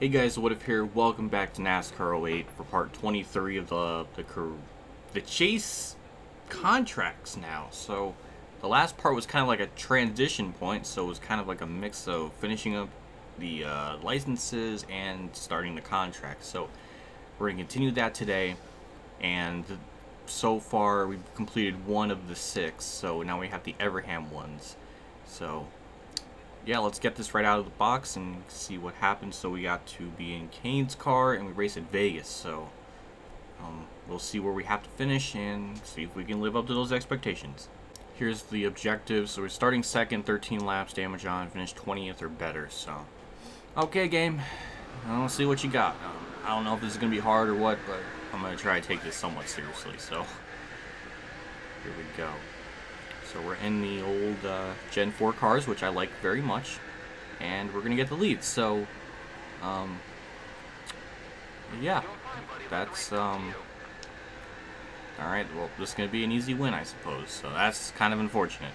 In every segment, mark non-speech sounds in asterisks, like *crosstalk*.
Hey guys, what if here? Welcome back to NASCAR 08 for part 23 of the the the chase contracts now. So the last part was kind of like a transition point, so it was kind of like a mix of finishing up the uh, licenses and starting the contracts. So we're gonna continue that today, and so far we've completed one of the six. So now we have the Evernham ones. So yeah, let's get this right out of the box and see what happens. So we got to be in Kahne's car and we race at Vegas. So um, we'll see where we have to finish and see if we can live up to those expectations. Here's the objective. So we're starting second, 13 laps, damage on, finish 20th or better. So, okay, game. I'll see what you got. Um, I don't know if this is going to be hard or what, but I'm going to try to take this somewhat seriously. So, here we go. So we're in the old uh, Gen 4 cars, which I like very much. And we're going to get the lead. So, um, yeah, that's, um, alright, well, this is going to be an easy win, I suppose. So that's kind of unfortunate.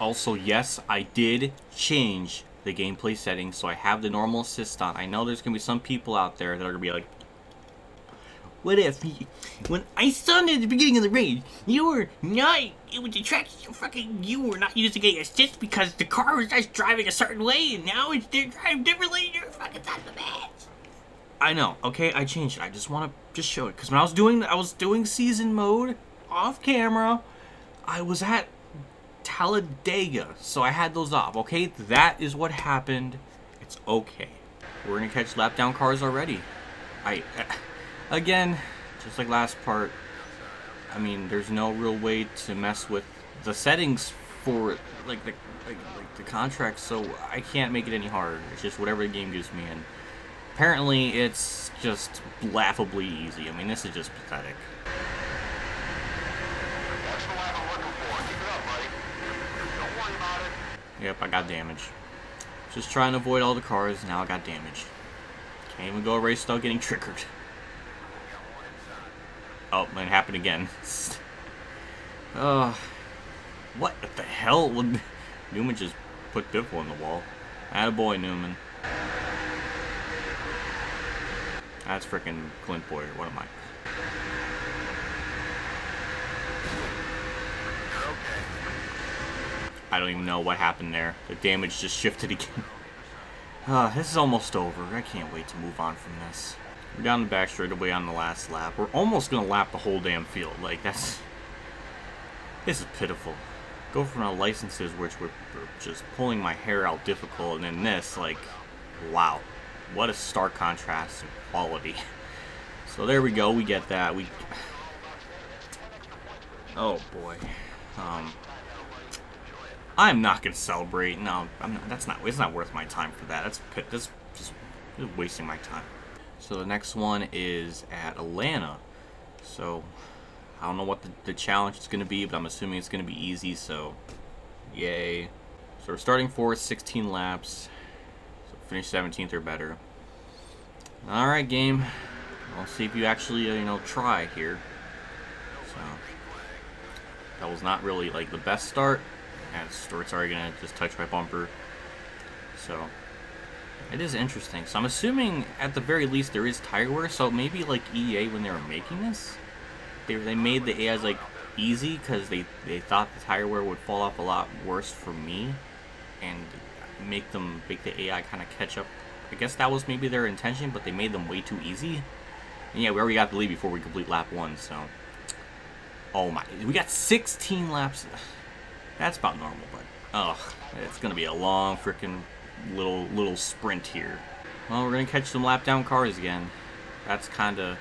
Also, yes, I did change the gameplay settings, so I have the normal assist on. I know there's going to be some people out there that are going to be like, what if, he, when I saw at the beginning of the race, you were not, it was the track, fucking, you were not using a assist because the car was just driving a certain way, and now it's driving differently, you're fucking of a bitch. I know, okay, I changed it. I just want to just show it. Because when I was doing, I was doing season mode off camera, I was at Talladega, so I had those off, okay? That is what happened. It's okay. We're to catch lap down cars already. I... Again, just like last part, I mean, there's no real way to mess with the settings for like the like, like the contract, so I can't make it any harder. It's just whatever the game gives me, and apparently it's just laughably easy. I mean, this is just pathetic. Yep, I got damage. Just trying to avoid all the cars, now I got damage. Can't even go a race without getting triggered. Oh, it happened again. *laughs* uh, what the hell? Would *laughs* Newman just put Biffle on the wall. Attaboy, Newman. That's freaking Clint Bowyer. What am I? I don't even know what happened there. The damage just shifted *laughs* again. Uh, this is almost over. I can't wait to move on from this. We're down the back straightaway on the last lap. We're almost going to lap the whole damn field. Like, that's... This is pitiful. Go from the licenses, which were, were just pulling my hair out difficult, and then this, like, wow. What a stark contrast in quality. *laughs* So there we go. We get that. We... Oh, boy. Um... I'm not gonna celebrate. No, I'm not, that's not. It's not worth my time for that. That's that's just wasting my time. So the next one is at Atlanta. So I don't know what the, the challenge is going to be, but I'm assuming it's going to be easy, so yay. So we're starting for 16 laps. So finish 17th or better. Alright, game. I'll see if you actually, uh, you know, try here. So, that was not really, like, the best start. And Stewart's already going to just touch my bumper. So, it is interesting. So I'm assuming, at the very least, there is tire wear. So maybe, like, EA, when they were making this, they, they made the AIs, like, easy because they, they thought the tire wear would fall off a lot worse for me and make them, make the AI kind of catch up. I guess that was maybe their intention, but they made them way too easy. And yeah, we already got the lead before we complete lap one, so... Oh my, we got 16 laps. That's about normal, but, ugh, it's gonna be a long freaking little little sprint here. Well, we're gonna catch some lap down cars again. That's kind of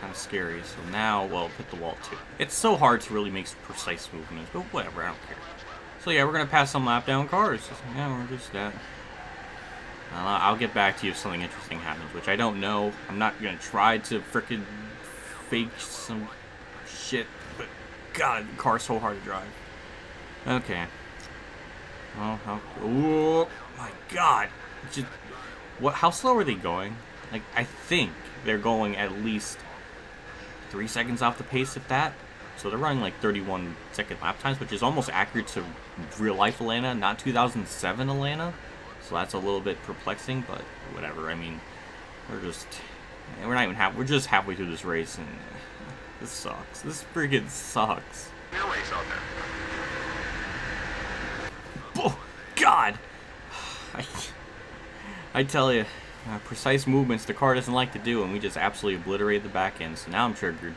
kind of scary. So now, well, hit the wall too. It's so hard to really make precise movements, but whatever, I don't care. So yeah, we're gonna pass some lap down cars. Yeah, we're just that. Uh, I'll get back to you if something interesting happens, which I don't know. I'm not gonna try to frickin' fake some shit, but God, the car's so hard to drive. Okay. Oh, how, oh my god. Just, what, how slow are they going? Like, I think they're going at least three seconds off the pace, if that. So they're running like 31 second lap times, which is almost accurate to real life Atlanta, not 2007 Atlanta. So that's a little bit perplexing, but whatever. I mean, we're just eh, we're not even half. We're just halfway through this race, and this sucks. This freaking sucks. Race out there. Oh God! I, *laughs* I tell you, uh, precise movements the car doesn't like to do, and we just absolutely obliterated the back end. So now I'm triggered.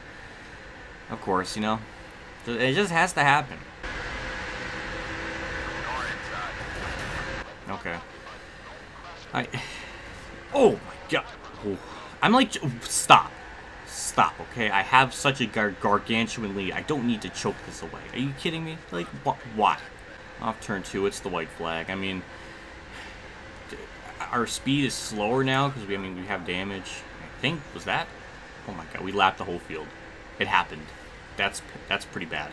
Of course, you know, it just has to happen. Okay. I. *sighs* Oh my god. Oh. I'm like, stop, stop. Okay, I have such a gar gargantuan lead. I don't need to choke this away. Are you kidding me? Like, wh why? Off turn two, it's the white flag. I mean, our speed is slower now because we, I mean, we have damage. I think was that. Oh my god, we lapped the whole field. It happened. That's that's pretty bad.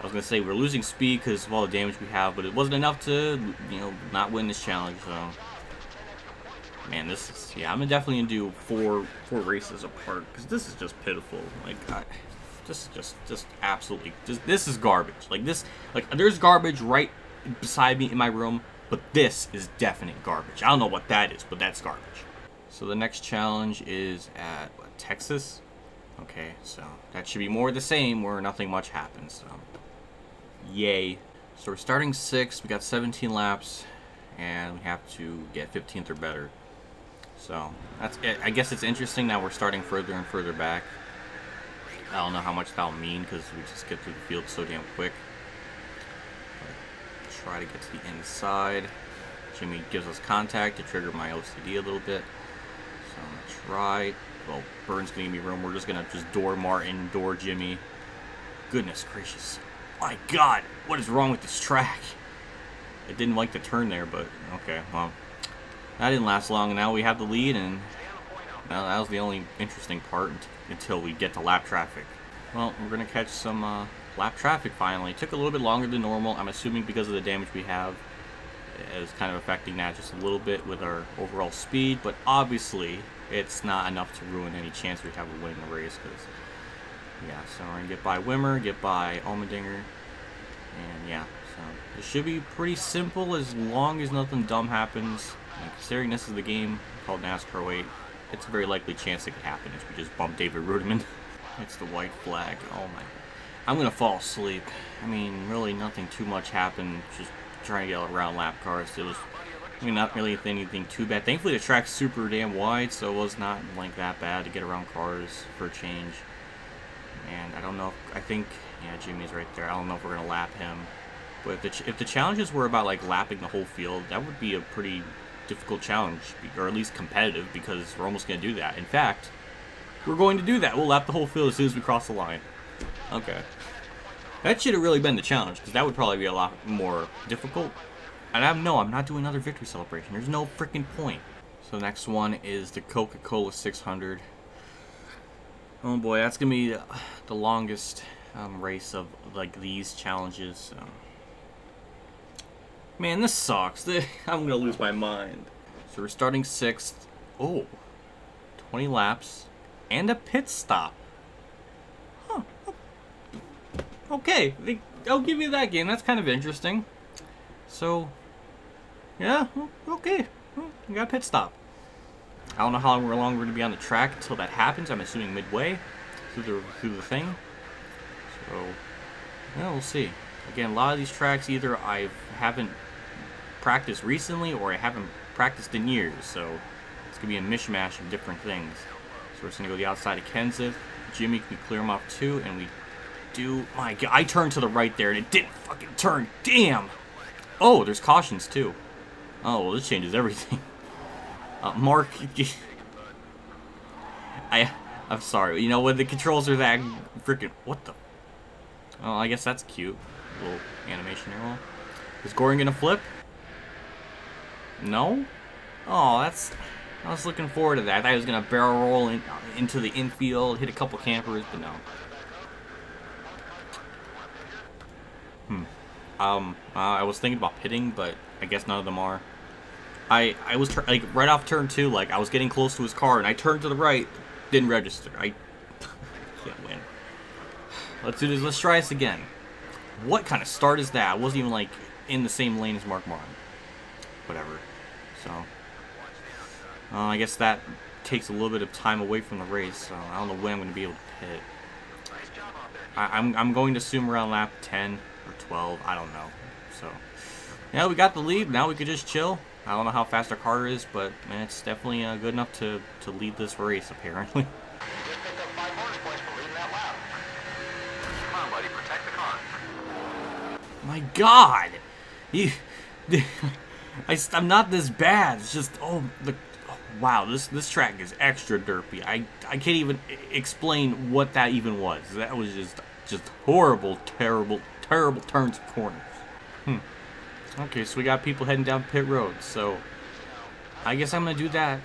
I was gonna say we're losing speed because of all the damage we have, but it wasn't enough to, you know, not win this challenge. So, man, this is yeah. I'm definitely gonna do four four races apart because this is just pitiful. Like, I, is just just absolutely just this is garbage. Like this, like there's garbage right beside me in my room, but this is definite garbage. I don't know what that is, but that's garbage. So the next challenge is at what, Texas. Okay, so that should be more the same where nothing much happens. So. Yay. So we're starting 6th, we got 17 laps, and we have to get 15th or better. So, that's it. I guess it's interesting that we're starting further and further back. I don't know how much that'll mean, because we just get through the field so damn quick. Try to get to the inside. Jimmy gives us contact to trigger my OCD a little bit. So I'm going to try. Well, Burns going to give me room. We're just going to just door Martin, door Jimmy. Goodness gracious. My god, what is wrong with this track? I didn't like the turn there, but okay, well. That didn't last long, now we have the lead, and well, that was the only interesting part until we get to lap traffic. Well, we're going to catch some uh, lap traffic finally. Took a little bit longer than normal, I'm assuming because of the damage we have is kind of affecting that just a little bit with our overall speed, but obviously it's not enough to ruin any chance we have of winning the race, because yeah, so we're going to get by Wimmer, get by Allmendinger, and yeah, so it should be pretty simple as long as nothing dumb happens. And considering this is the game called NASCAR 08, it's a very likely chance it could happen if we just bump David Reutimann. *laughs* it's the white flag. Oh my. I'm to fall asleep. I mean, really nothing too much happened. Just trying to get around lap cars. It was, I mean, not really anything too bad. Thankfully, the track's super damn wide, so it was not like that bad to get around cars for a change. And I don't know. If, I think yeah, Jimmy's right there. I don't know if we're gonna lap him. But if the, if the challenges were about like lapping the whole field, that would be a pretty difficult challenge, or at least competitive, because we're almost gonna do that. In fact, we're going to do that. We'll lap the whole field as soon as we cross the line. Okay. That should have really been the challenge, because that would probably be a lot more difficult. And I'm no, I'm not doing another victory celebration. There's no freaking point. So next one is the Coca-Cola 600. Oh boy, that's gonna be the longest um, race of like these challenges. Man, this sucks. *laughs* I'm gonna lose my mind. So we're starting sixth. Oh, 20 laps and a pit stop. Okay, I'll give you that game. That's kind of interesting. So, yeah, okay. We got a pit stop. I don't know how long we're going to be on the track until that happens. I'm assuming midway through the through the thing. So, yeah, we'll see. Again, a lot of these tracks either I haven't practiced recently or I haven't practiced in years. So it's gonna be a mishmash of different things. So we're just gonna go the outside of Kenseth. Jimmy can clear him off too, and we do. My God, I turned to the right there and it didn't fucking turn. Damn. Oh, there's cautions too. Oh, well, this changes everything. *laughs* Uh, Mark, I, I'm sorry. You know, when the controls are that freaking, what the? Oh, I guess that's cute. Little animation here. Is Gordon gonna flip? No? Oh, that's, I was looking forward to that. I thought he was gonna barrel roll in, into the infield, hit a couple campers, but no. Hmm. Um, uh, I was thinking about pitting, but I guess none of them are. I I was like right off turn two, like I was getting close to his car, and I turned to the right, didn't register. I *laughs* can't win. Let's do this. Let's try this again. What kind of start is that? I wasn't even like in the same lane as Mark Martin. whatever. So, uh, I guess that takes a little bit of time away from the race. So I don't know when I'm going to be able to pit. I, I'm I'm going to assume around lap 10 or 12. I don't know. So, yeah, we got the lead. Now we could just chill. I don't know how fast our car is, but man, it's definitely uh, good enough to to lead this race apparently. On, *laughs* buddy. My God, you, *laughs* I, am not this bad. It's just oh the, oh, wow this this track is extra derpy. I I can't even explain what that even was. That was just just horrible, terrible, terrible turns and corners. Hmm. Okay, so we got people heading down pit road. So I guess I'm gonna do that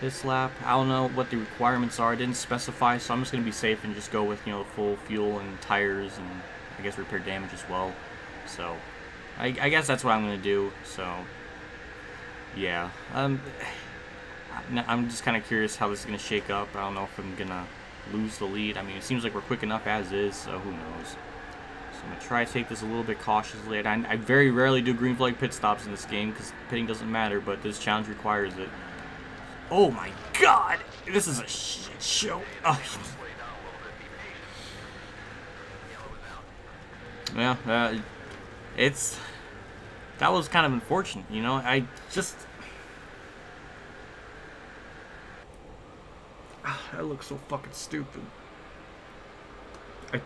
this lap. I don't know what the requirements are. I didn't specify, so I'm just gonna be safe and just go with you know full fuel and tires and I guess repair damage as well. So, I, I guess that's what I'm going to do. So, yeah. Um, I'm just kind of curious how this is going to shake up. I don't know if I'm going to lose the lead. I mean, it seems like we're quick enough as is, so who knows. So I'm going to try to take this a little bit cautiously. I, I very rarely do green flag pit stops in this game because pitting doesn't matter, but this challenge requires it. Oh my god! This is a shit show. Oh. Yeah, uh, it's that was kind of unfortunate, you know. I just I look so fucking stupid. I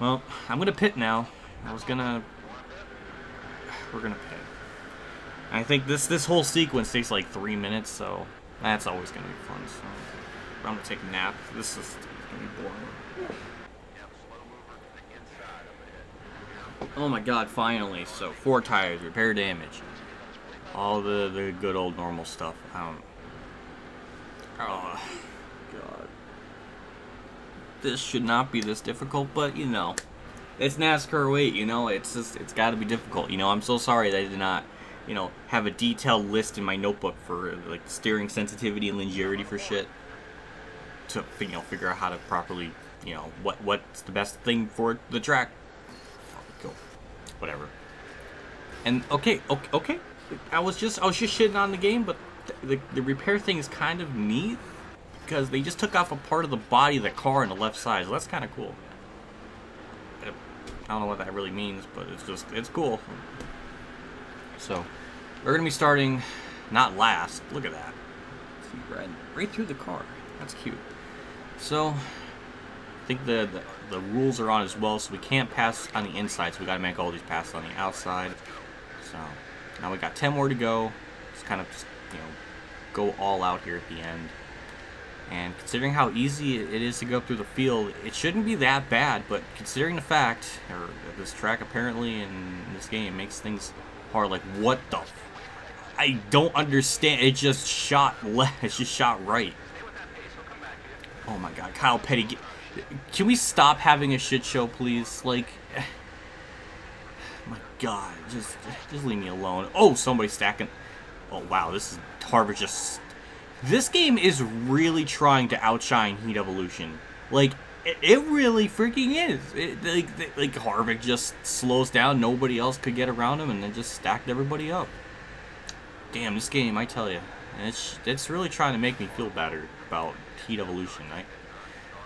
well, I'm gonna pit now. I was gonna we're gonna pit. I think this this whole sequence takes like three minutes, so that's always gonna be fun. So I'm gonna take a nap. This is gonna be boring. Oh my god, finally. So, four tires, repair damage. All the, the good old normal stuff. Um, oh, god. This should not be this difficult, but, you know. It's NASCAR 08, you know, it's just, it's gotta be difficult. You know, I'm so sorry that I did not, you know, have a detailed list in my notebook for, like, steering sensitivity and linearity for shit. To, you know, figure out how to properly, you know, what what's the best thing for the track whatever. And okay, okay, okay, I was just I was just shitting on the game, but the, the, the repair thing is kind of neat because they just took off a part of the body of the car on the left side, so that's kind of cool. I don't know what that really means, but it's just it's cool. So we're gonna be starting not last. Look at that. See red right through the car. That's cute. So I think the, the, the rules are on as well, so we can't pass on the inside, so we got to make all these passes on the outside. So now we got 10 more to go. Just kind of just, you know, go all out here at the end. And considering how easy it is to go through the field, it shouldn't be that bad, but considering the fact, or this track apparently in this game makes things hard, like what the I don't understand. It just shot *laughs* left. It just shot right. Oh my god, Kyle Petty. Get, can we stop having a shit show, please? Like, *sighs* my God, just just leave me alone. Oh, somebody's stacking. Oh wow, this is Harvick just. This game is really trying to outshine Heat Evolution. Like, it, it really freaking is. It, like, like Harvick just slows down. Nobody else could get around him, and then just stacked everybody up. Damn, this game, I tell you, it's it's really trying to make me feel better about Heat Evolution. I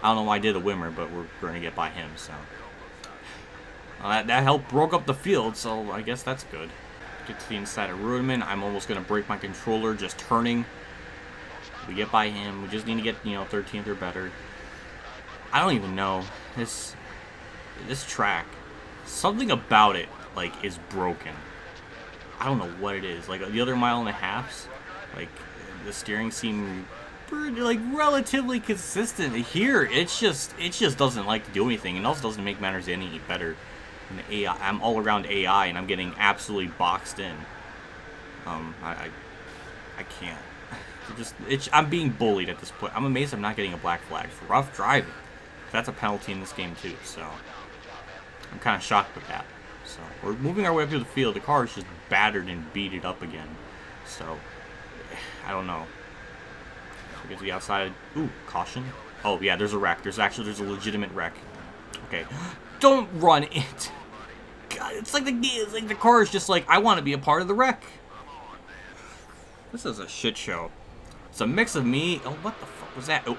I don't know why I did a Wimmer, but we're going to get by him, so. Uh, that, that helped broke up the field, so I guess that's good. Get to the inside of Reutimann. I'm almost going to break my controller just turning. We get by him. We just need to get, you know, 13th or better. I don't even know. This this track, something about it, like, is broken. I don't know what it is. Like, the other mile and a half, like, the steering seemed like relatively consistent. Here, it's just it just doesn't like to do anything, and also doesn't make matters any better. AI, I'm all around AI, and I'm getting absolutely boxed in. Um, I, I, I can't. Just I'm being bullied at this point. I'm amazed I'm not getting a black flag for rough driving. That's a penalty in this game too, so I'm kind of shocked with that. So we're moving our way up through the field. The car is just battered and beat it up again. So *sighs* I don't know. We get to the outside. Ooh, caution. Oh, yeah, there's a wreck. There's actually, there's a legitimate wreck. Okay. *gasps* Don't run it. God, it's like the it's like the car is just like, I want to be a part of the wreck. This is a shit show. It's a mix of me. Oh, what the fuck was that? Oh.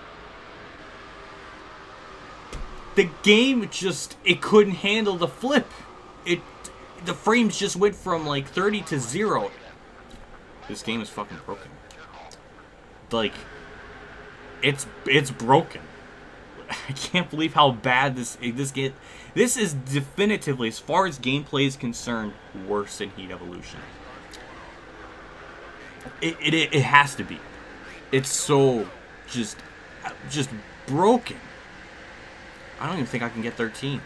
The game just it couldn't handle the flip. It the frames just went from like 30 to 0. This game is fucking broken. Like it's it's broken. *laughs* I can't believe how bad this this get. This is definitively, as far as gameplay is concerned, worse than Heat Evolution. It, it, it has to be. It's so just just broken. I don't even think I can get 13th.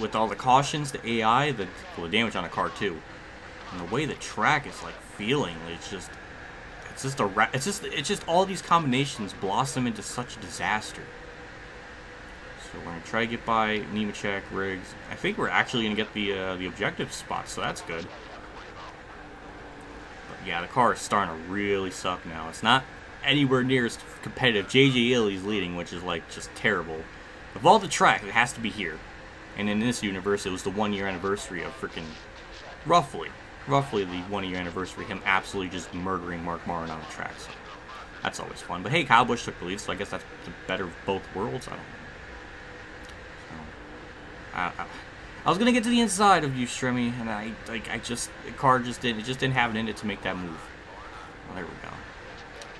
With all the cautions, the AI, the, well, the damage on the car too, and the way the track is like feeling, it's just it's just a it's just it's just all these combinations blossom into such a disaster. So we're gonna try to get by Nemechek, Riggs. I think we're actually gonna get the uh, the objective spot, so that's good. Yeah, the car is starting to really suck now. It's not anywhere near as competitive. JJ Yeley's leading, which is like just terrible. Of all the tracks, it has to be here. And in this universe, it was the one year anniversary of freaking roughly, roughly the one year anniversary of him absolutely just murdering Mark Martin on the tracks. That's always fun. But hey, Kyle Busch took the lead, so I guess that's the better of both worlds. I don't know. So, I, I, I was gonna get to the inside of you, Stremme, and I like I just the car just didn't it just didn't have it in it to make that move. Well, there we go.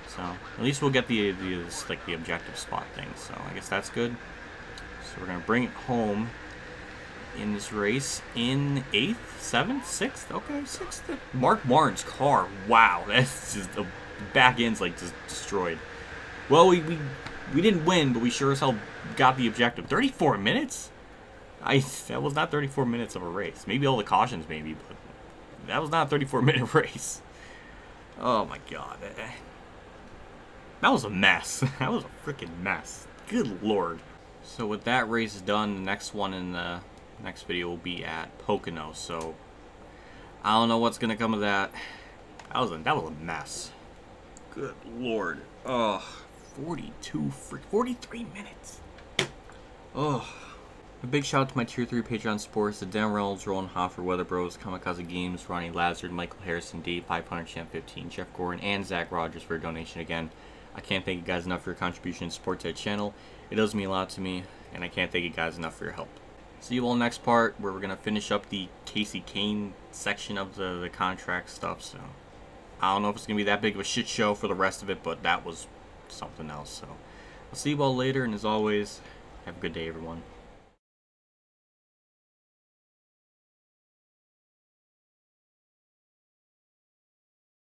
So at least we'll get the, the like the objective spot thing. So I guess that's good. So we're gonna bring it home in this race in eighth, seventh, sixth. Okay, sixth. Mark Martin's car. Wow, *laughs* that's just the back end's like just destroyed. Well, we we we didn't win, but we sure as hell got the objective. 34 minutes. I that was not 34 minutes of a race. Maybe all the cautions, maybe, but that was not a 34 *laughs* minute race. Oh my god. Eh, eh. That was a mess. *laughs* That was a freaking mess. Good lord. So with that race done, the next one in the next video will be at Pocono. So I don't know what's gonna come of that. That was a that was a mess. Good lord. Ugh. 42 freak 43 minutes. Ugh. A big shout out to my tier 3 Patreon supporters, the Dale Reynolds, Roland Hofer, Weather Bros, Kamikaze Games, Ronnie Lazard, Michael Harrison, Dave 500 Champ 15, Jeff Gordon, and Zach Rogers for a donation again. I can't thank you guys enough for your contribution and support to the channel. It does mean a lot to me, and I can't thank you guys enough for your help. See you all next part, where we're going to finish up the Kasey Kahne section of the, the contract stuff, so... I don't know if it's going to be that big of a shit show for the rest of it, but that was something else, so... I'll see you all later, and as always, have a good day, everyone.